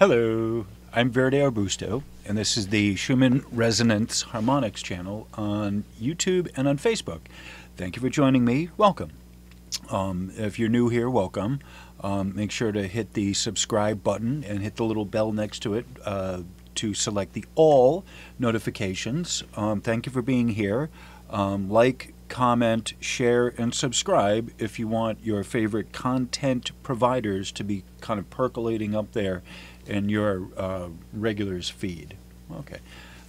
Hello, I'm Verde Arbusto, and this is the Schumann Resonance Harmonics channel on YouTube and on Facebook. Thank you for joining me. Welcome. Um, if you're new here, welcome. Um, make sure to hit the subscribe button and hit the little bell next to it uh, to select the all notifications. Um, thank you for being here. Um, like, comment, share, and subscribe if you want your favorite content providers to be kind of percolating up there in your uh, regulars feed. Okay,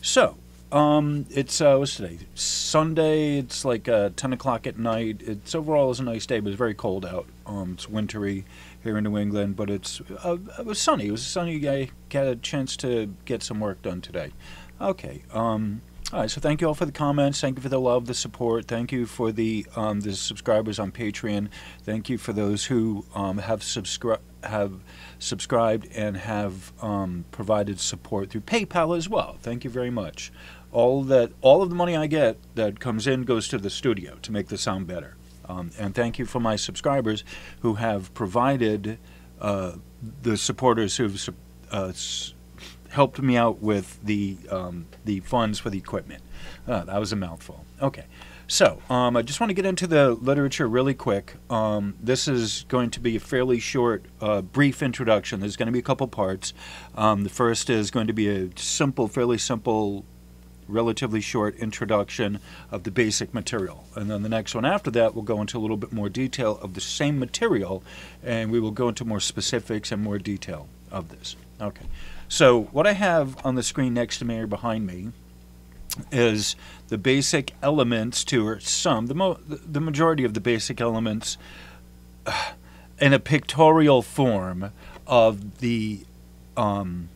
so um, it's uh, what's today? Sunday. It's like uh, 10 o'clock at night. It's overall is a nice day, but it's very cold out. Um, it's wintry here in New England, but it's uh, it was sunny. It was a sunny day. Got a chance to get some work done today. Okay. Um, so thank you all for the comments. Thank you for the love, the support. Thank you for the um, the subscribers on Patreon. Thank you for those who um, have subscribed have subscribed and have um, provided support through PayPal as well. Thank you very much. All that all of the money I get that comes in goes to the studio to make the sound better. Um, and thank you for my subscribers who have provided uh, the supporters who've uh, helped me out with the um, the funds for the equipment. Uh, that was a mouthful. Okay. So, um, I just want to get into the literature really quick. Um, this is going to be a fairly short, uh, brief introduction. There's going to be a couple parts. Um, the first is going to be a simple, fairly simple, relatively short introduction of the basic material. And then the next one after that we'll go into a little bit more detail of the same material, and we will go into more specifics and more detail of this. Okay. So what I have on the screen next to me or behind me is the basic elements to, or some, the, the majority of the basic elements uh, in a pictorial form of the um,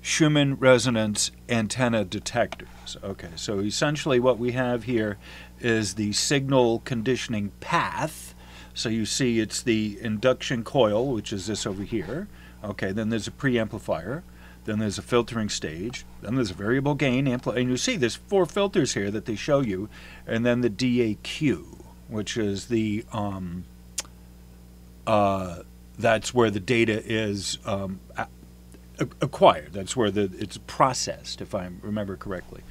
Schumann resonance antenna detectors. Okay, so essentially what we have here is the signal conditioning path. So you see it's the induction coil, which is this over here. Okay, then there's a preamplifier. Then there's a filtering stage. Then there's a variable gain amplifier, and you see there's four filters here that they show you, and then the DAQ, which is the um, uh, that's where the data is um, acquired. That's where the it's processed, if I remember correctly.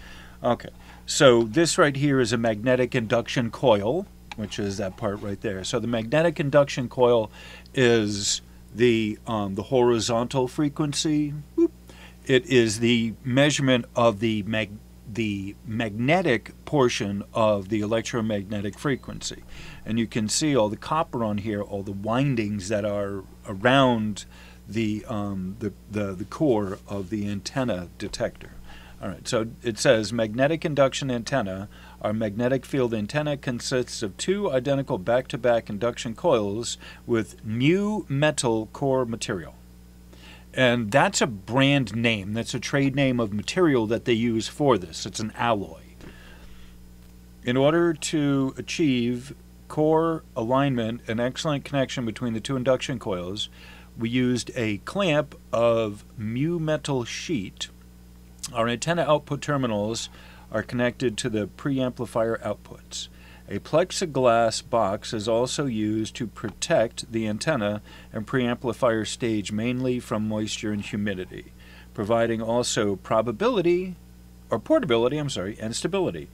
Okay, so this right here is a magnetic induction coil, which is that part right there. So the magnetic induction coil is the um, the horizontal frequency. Whoop, it is the measurement of the mag the magnetic portion of the electromagnetic frequency. And you can see all the copper on here, all the windings that are around the, um, the, the, the core of the antenna detector. All right, so it says magnetic induction antenna. Our magnetic field antenna consists of two identical back to back induction coils with mu metal core material. And that's a brand name. That's a trade name of material that they use for this. It's an alloy. In order to achieve core alignment and excellent connection between the two induction coils, we used a clamp of mu metal sheet. Our antenna output terminals are connected to the preamplifier outputs. A plexiglass box is also used to protect the antenna and preamplifier stage mainly from moisture and humidity, providing also probability or portability, I'm sorry, and stability.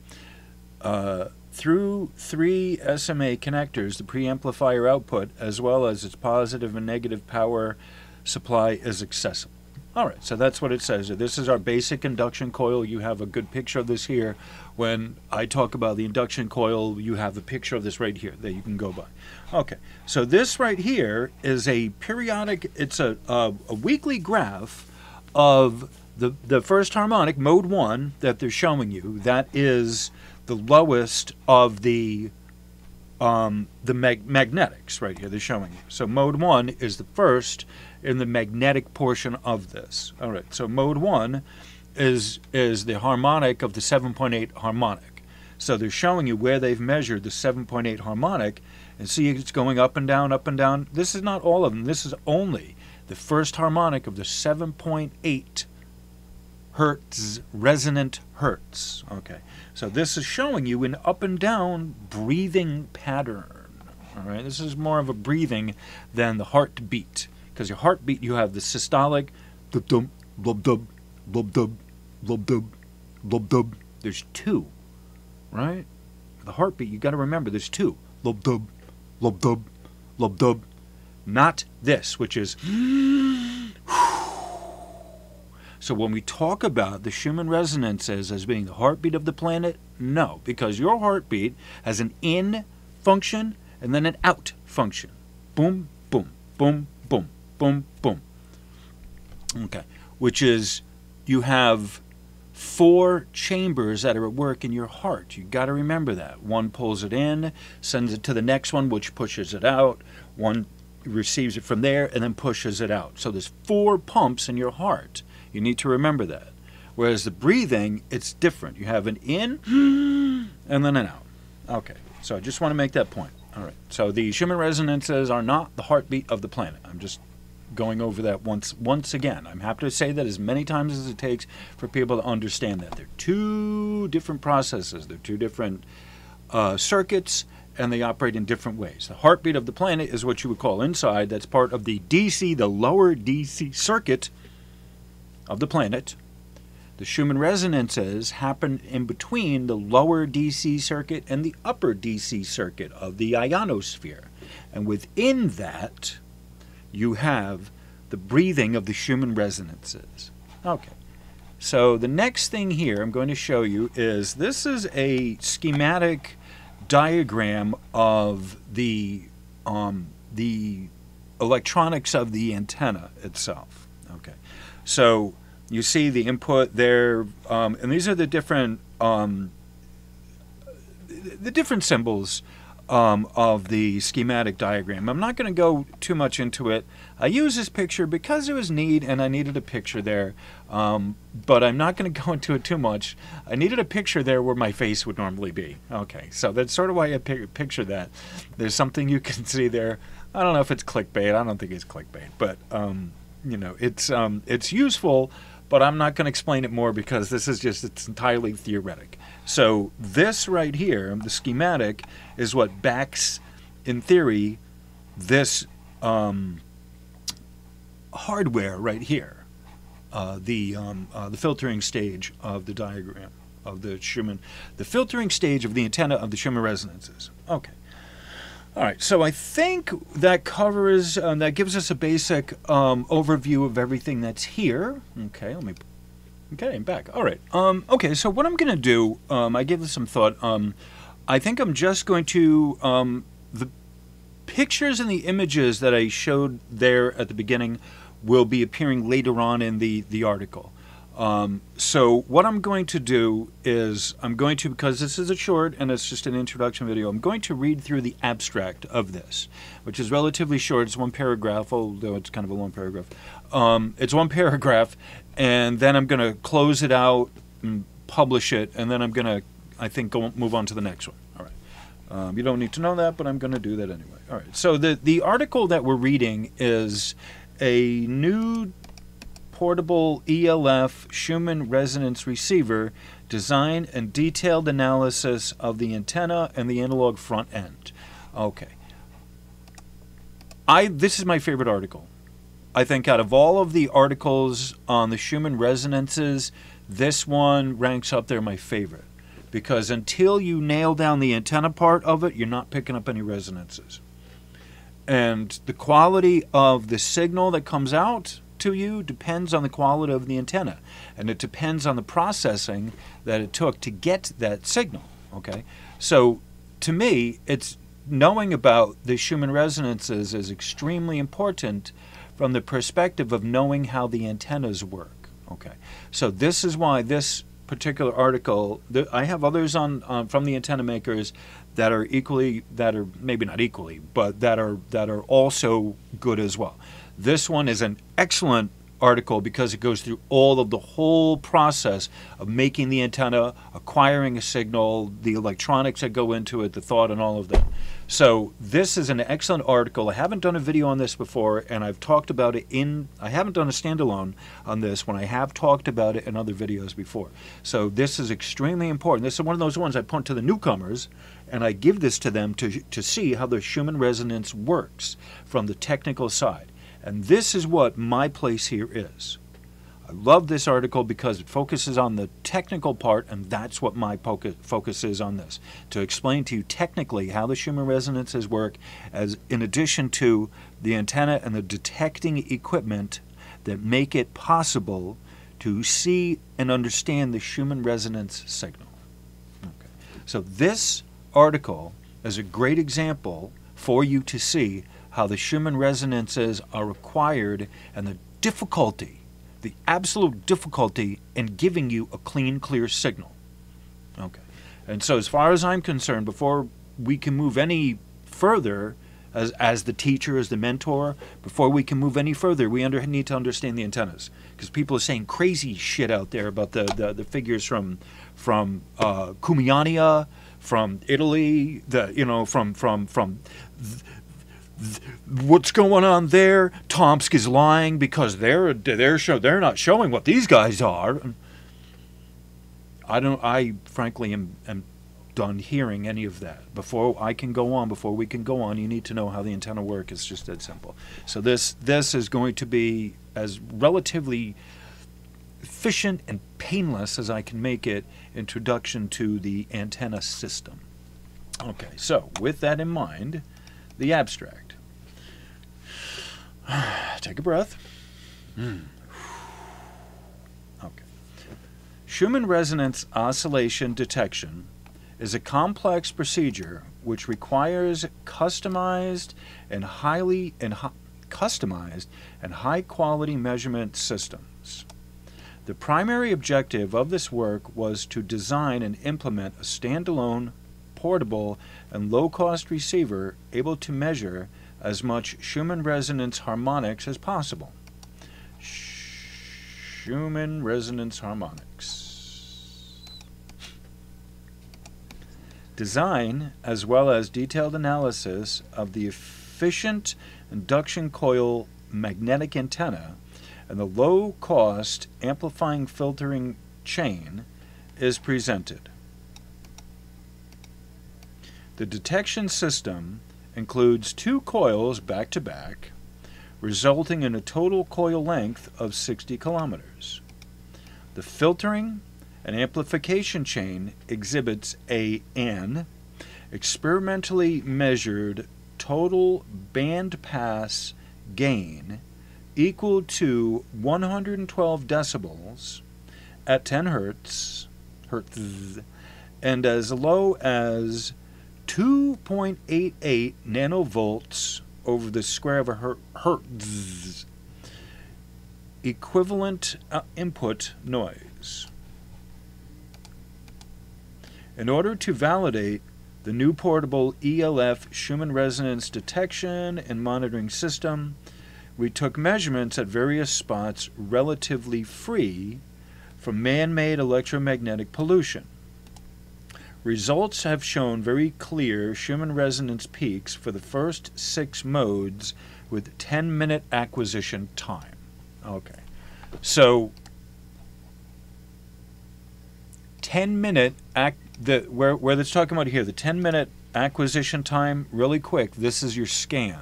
Uh, through three SMA connectors, the preamplifier output, as well as its positive and negative power supply, is accessible. All right, so that's what it says. This is our basic induction coil. You have a good picture of this here. When I talk about the induction coil, you have a picture of this right here that you can go by. Okay, so this right here is a periodic, it's a, a, a weekly graph of the, the first harmonic, mode one, that they're showing you. That is the lowest of the um, the mag- magnetics right here. They're showing you. So mode one is the first in the magnetic portion of this. All right, so mode one is is the harmonic of the 7.8 harmonic. So they're showing you where they've measured the 7.8 harmonic, and see it's going up and down, up and down. This is not all of them. This is only the first harmonic of the 7.8 hertz resonant hertz. Okay, so this is showing you an up and down breathing pattern. All right, this is more of a breathing than the heartbeat because your heartbeat, you have the systolic, dub dub, blub dub, blub dub, blub dub, blub dub. There's two, right? The heartbeat, you got to remember, there's two. Lub dub, lub dub, lub dub. Not this, which is. So when we talk about the Schumann resonances as being the heartbeat of the planet, no, because your heartbeat has an in function and then an out function. Boom, boom, boom, boom, boom, boom. Okay, which is you have four chambers that are at work in your heart. You got to remember that. One pulls it in, sends it to the next one, which pushes it out. One receives it from there and then pushes it out. So there's four pumps in your heart. You need to remember that. Whereas the breathing, it's different. You have an in and then an out. Okay, so I just want to make that point. All right, so the Schumann resonances are not the heartbeat of the planet. I'm just going over that once once again. I'm happy to say that as many times as it takes for people to understand that. They're two different processes. They're two different uh, circuits, and they operate in different ways. The heartbeat of the planet is what you would call inside. That's part of the DC, the lower DC circuit of the planet. The Schumann resonances happen in between the lower DC circuit and the upper DC circuit of the ionosphere. And within that, you have the breathing of the Schumann resonances. Okay. So the next thing here I'm going to show you is this is a schematic diagram of the um, the electronics of the antenna itself. Okay. So you see the input there, um, and these are the different um, the different symbols um, of the schematic diagram. I'm not going to go too much into it. I use this picture because it was neat and I needed a picture there, um, but I'm not going to go into it too much. I needed a picture there where my face would normally be. Okay, so that's sort of why I picture that. There's something you can see there. I don't know if it's clickbait. I don't think it's clickbait, but um, you know, it's um, it's useful. But I'm not going to explain it more because this is just it's entirely theoretic. So this right here, the schematic, is what backs, in theory, this um, hardware right here, uh, the um, uh, the filtering stage of the diagram of the Schumann, the filtering stage of the antenna of the Schumann resonances. Okay. All right, so I think that covers, um, that gives us a basic um, overview of everything that's here. Okay, let me Okay, I'm back. All right. Um, okay, so what I'm going to do, um, I gave this some thought. Um, I think I'm just going to, um, the pictures and the images that I showed there at the beginning will be appearing later on in the, the article. Um, so what I'm going to do is I'm going to, because this is a short and it's just an introduction video, I'm going to read through the abstract of this, which is relatively short. It's one paragraph, although it's kind of a long paragraph. Um, it's one paragraph, and then I'm going to close it out and publish it, and then I'm going to, I think, go move on to the next one. All right. Um, you don't need to know that, but I'm going to do that anyway. All right. So the the article that we're reading is a new portable ELF Schumann resonance receiver design and detailed analysis of the antenna and the analog front end. Okay. I this is my favorite article. I think out of all of the articles on the Schumann resonances, this one ranks up there my favorite. Because until you nail down the antenna part of it, you're not picking up any resonances. And the quality of the signal that comes out to you depends on the quality of the antenna. And it depends on the processing that it took to get that signal. Okay? So to me, it's knowing about the Schumann resonances is extremely important from the perspective of knowing how the antennas work. Okay, so this is why this particular article. I have others on um, from the antenna makers that are equally that are maybe not equally, but that are that are also good as well. This one is an excellent article because it goes through all of the whole process of making the antenna, acquiring a signal, the electronics that go into it, the thought, and all of that. So this is an excellent article. I haven't done a video on this before, and I've talked about it in. I haven't done a standalone on this when I have talked about it in other videos before. So this is extremely important. This is one of those ones I point to the newcomers, and I give this to them to to see how the Schumann resonance works from the technical side. And this is what my place here is. I love this article because it focuses on the technical part, and that's what my focus is on this to explain to you technically how the Schumann resonances work, as in addition to the antenna and the detecting equipment that make it possible to see and understand the Schumann resonance signal. Okay. So, this article is a great example for you to see how the Schumann resonances are required and the difficulty the absolute difficulty in giving you a clean, clear signal. Okay. And so, as far as I'm concerned, before we can move any further, as, as the teacher, as the mentor, before we can move any further, we under, need to understand the antennas. Because people are saying crazy shit out there about the, the, the figures from from uh, Cumiana, from Italy, the you know from from from what's going on there? Tomsk is lying because they're they're show they're not showing what these guys are. I don't. I frankly am am done hearing any of that. Before I can go on, before we can go on, you need to know how the antenna work. It's just that simple. So this this is going to be as relatively efficient and painless as I can make it. Introduction to the antenna system. Okay, so with that in mind, the abstract. Take a breath. Mm. Okay. Schumann resonance oscillation detection is a complex procedure which requires customized and highly and hi- customized and high quality measurement systems. The primary objective of this work was to design and implement a standalone, portable, and low cost receiver able to measure as much Schumann resonance harmonics as possible. Schumann resonance harmonics. Design, as well as detailed analysis of the efficient induction coil magnetic antenna and the low cost amplifying filtering chain, is presented. The detection system includes two coils back to back, resulting in a total coil length of 60 kilometers. The filtering and amplification chain exhibits an experimentally measured total band pass gain equal to 112 decibels at 10 hertz, hertz and as low as 2.88 nanovolts over the square of a hertz equivalent uh, input noise. In order to validate the new portable ELF Schumann resonance detection and monitoring system, we took measurements at various spots relatively free from man made electromagnetic pollution. Results have shown very clear Schumann resonance peaks for the first six modes with 10 minute acquisition time. Okay. So 10 minute ac- the where where it's talking about here the 10 minute acquisition time really quick this is your scan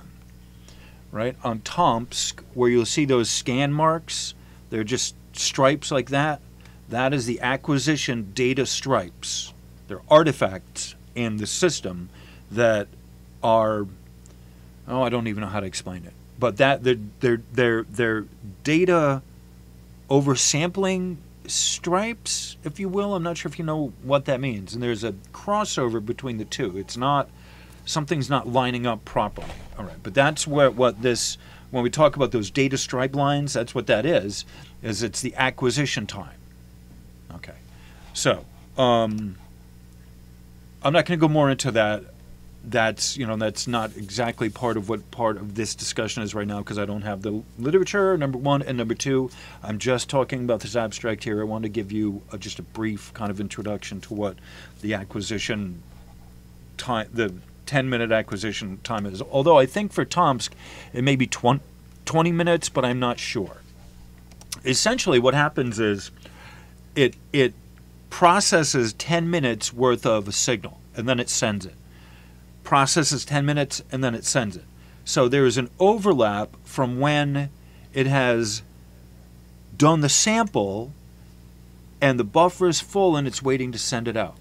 right on Tomsk where you'll see those scan marks they're just stripes like that that is the acquisition data stripes they're artifacts in the system that are oh I don't even know how to explain it. But that they're they're they're, they're data oversampling stripes, if you will. I'm not sure if you know what that means. And there's a crossover between the two. It's not something's not lining up properly. All right, but that's what what this when we talk about those data stripe lines, that's what that is. Is it's the acquisition time. Okay, so. Um, I'm not going to go more into that. That's you know that's not exactly part of what part of this discussion is right now because I don't have the literature. Number one and number two, I'm just talking about this abstract here. I want to give you a, just a brief kind of introduction to what the acquisition time, the 10 minute acquisition time is. Although I think for Tomsk it may be 20, 20 minutes, but I'm not sure. Essentially, what happens is it it processes 10 minutes worth of a signal and then it sends it. Processes 10 minutes and then it sends it. So there is an overlap from when it has done the sample and the buffer is full and it's waiting to send it out.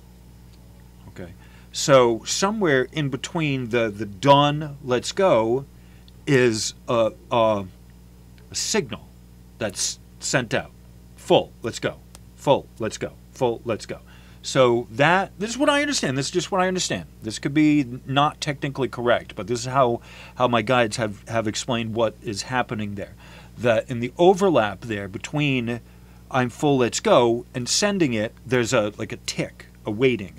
Okay. So somewhere in between the, the done, let's go, is a, a, a signal that's sent out. Full, let's go. Full, let's go. Full, let's go. So that this is what I understand. This is just what I understand. This could be not technically correct, but this is how how my guides have have explained what is happening there. That in the overlap there between I'm full, let's go, and sending it, there's a like a tick, a waiting,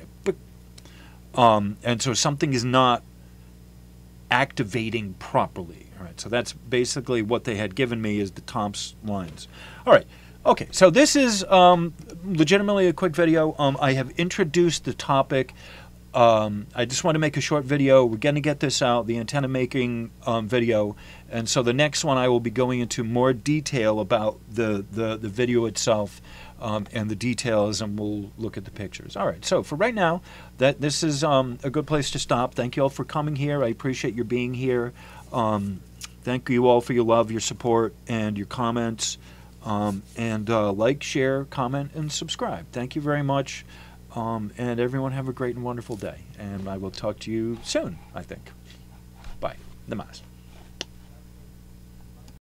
um, and so something is not activating properly. All right, so that's basically what they had given me is the Tomsk lines. All right. Okay, so this is um, legitimately a quick video. Um, I have introduced the topic. Um, I just want to make a short video. We're going to get this out, the antenna making um, video, and so the next one I will be going into more detail about the, the, the video itself um, and the details, and we'll look at the pictures. All right, so for right now, that this is um, a good place to stop. Thank you all for coming here. I appreciate your being here. thank you all for your love, your support, and your comments. Um, and uh, like, share, comment, and subscribe. Thank you very much. Um, and everyone have a great and wonderful day. And I will talk to you soon, I think. Bye. Namaste.